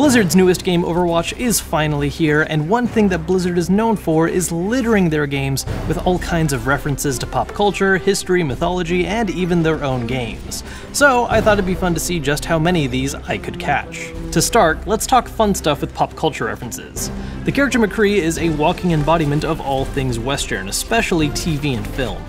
Blizzard's newest game, Overwatch, is finally here, and one thing that Blizzard is known for is littering their games with all kinds of references to pop culture, history, mythology, and even their own games. So I thought it'd be fun to see just how many of these I could catch. To start, let's talk fun stuff with pop culture references. The character McCree is a walking embodiment of all things Western, especially TV and film.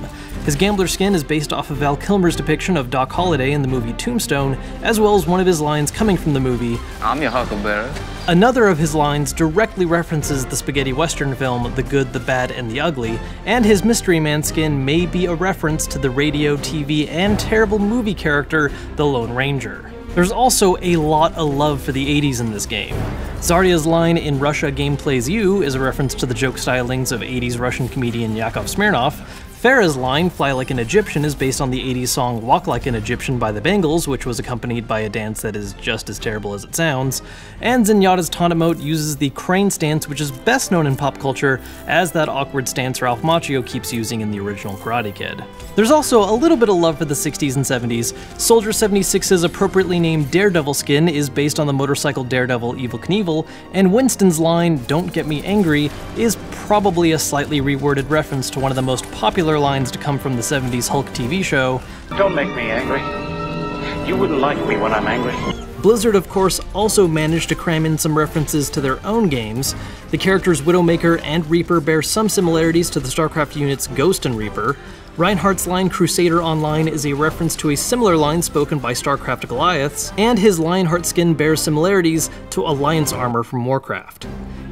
His gambler skin is based off of Val Kilmer's depiction of Doc Holliday in the movie Tombstone, as well as one of his lines coming from the movie. I'm your huckleberry. Another of his lines directly references the spaghetti western film The Good, the Bad, and the Ugly, and his Mystery Man skin may be a reference to the radio, TV, and terrible movie character, the Lone Ranger. There's also a lot of love for the 80s in this game. Zarya's line in Russia Game Plays You is a reference to the joke stylings of 80s Russian comedian Yakov Smirnoff, Pharah's line, Fly Like an Egyptian, is based on the 80s song Walk Like an Egyptian by the Bangles, which was accompanied by a dance that is just as terrible as it sounds. And Zenyatta's taunt emote uses the crane stance, which is best known in pop culture as that awkward stance Ralph Macchio keeps using in the original Karate Kid. There's also a little bit of love for the 60s and 70s. Soldier 76's appropriately named Daredevil skin is based on the motorcycle Daredevil Evel Knievel, and Winston's line, Don't Get Me Angry, is probably a slightly reworded reference to one of the most popular similar lines to come from the 70s Hulk TV show. Don't make me angry. You wouldn't like me when I'm angry. Blizzard, of course, also managed to cram in some references to their own games. The characters Widowmaker and Reaper bear some similarities to the StarCraft units Ghost and Reaper. Reinhardt's line Crusader Online is a reference to a similar line spoken by StarCraft Goliaths, and his Lionheart skin bears similarities to Alliance armor from Warcraft.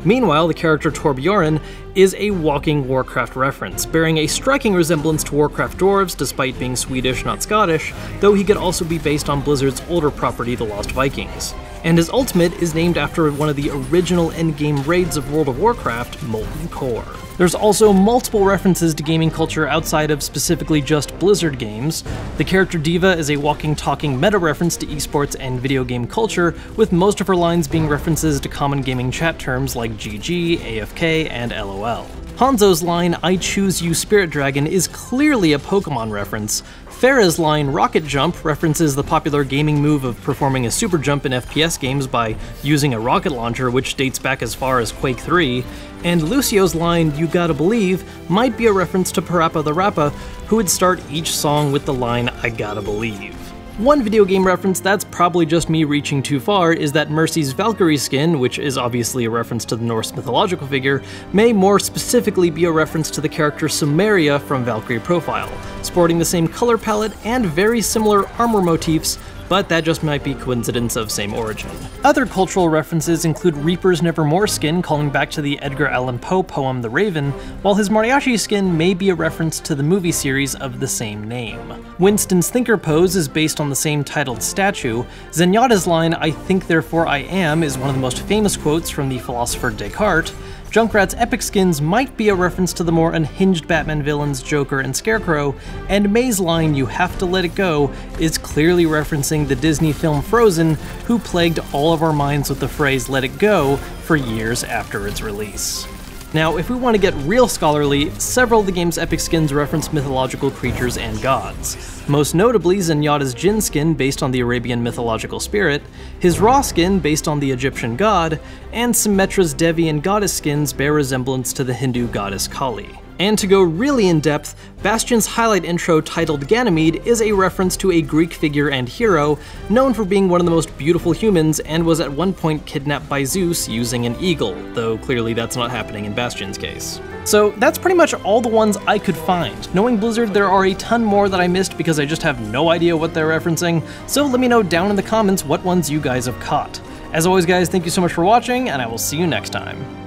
Meanwhile, the character Torbjorn is a walking Warcraft reference, bearing a striking resemblance to Warcraft dwarves despite being Swedish, not Scottish, though he could also be based on Blizzard's older property, The Lost Vikings. And his ultimate is named after one of the original endgame raids of World of Warcraft, Molten Core. There's also multiple references to gaming culture outside of specifically just Blizzard games. The character D.Va is a walking, talking meta reference to esports and video game culture, with most of her lines being references to common gaming chat terms like GG, AFK, and LOL. Hanzo's line, I choose you Spirit Dragon, is clearly a Pokemon reference, Pharah's line Rocket Jump references the popular gaming move of performing a super jump in FPS games by using a rocket launcher, which dates back as far as Quake 3, and Lucio's line You Gotta Believe might be a reference to Parappa the Rapper, who would start each song with the line I Gotta Believe. One video game reference that's probably just me reaching too far is that Mercy's Valkyrie skin, which is obviously a reference to the Norse mythological figure, may more specifically be a reference to the character Silmeria from Valkyrie Profile, sporting the same color palette and very similar armor motifs, but that just might be coincidence of same origin. Other cultural references include Reaper's Nevermore skin calling back to the Edgar Allan Poe poem The Raven, while his Mariachi skin may be a reference to the movie series of the same name. Winston's Thinker pose is based on the same titled statue. Zenyatta's line, I think therefore I am, is one of the most famous quotes from the philosopher Descartes, Junkrat's epic skins might be a reference to the more unhinged Batman villains Joker and Scarecrow, and Mei's line, You Have to Let It Go, is clearly referencing the Disney film Frozen, who plagued all of our minds with the phrase Let It Go for years after its release. Now, if we want to get real scholarly, several of the game's epic skins reference mythological creatures and gods. Most notably, Zenyatta's Jinn skin based on the Arabian mythological spirit, his Ra skin based on the Egyptian god, and Symmetra's Devi and goddess skins bear resemblance to the Hindu goddess Kali. And to go really in depth, Bastion's highlight intro titled Ganymede is a reference to a Greek figure and hero, known for being one of the most beautiful humans and was at one point kidnapped by Zeus using an eagle, though clearly that's not happening in Bastion's case. So that's pretty much all the ones I could find. Knowing Blizzard, there are a ton more that I missed because I just have no idea what they're referencing, so let me know down in the comments what ones you guys have caught. As always guys, thank you so much for watching, and I will see you next time.